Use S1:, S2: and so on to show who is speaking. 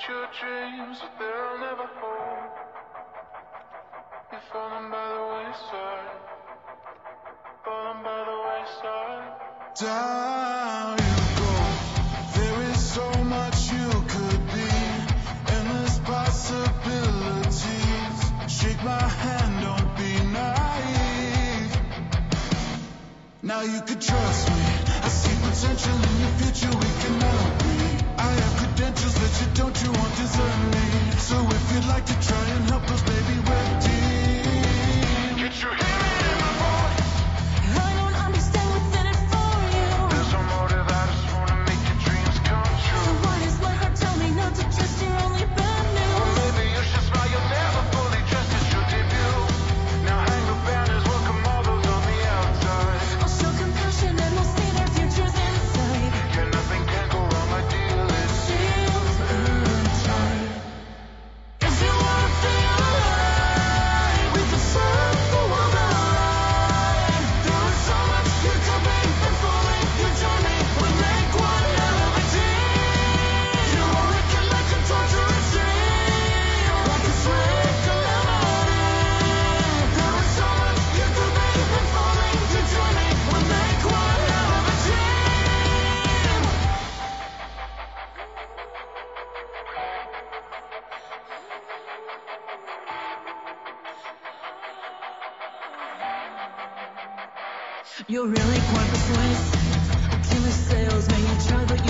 S1: at your dreams, but they'll never hold. You're falling by the wayside, falling by the wayside.
S2: Down you go. There is so much you could be, endless possibilities. Shake my hand, don't be naive. Now you could trust. You're really quite the Swiss. Too sales, man, you try,
S3: but you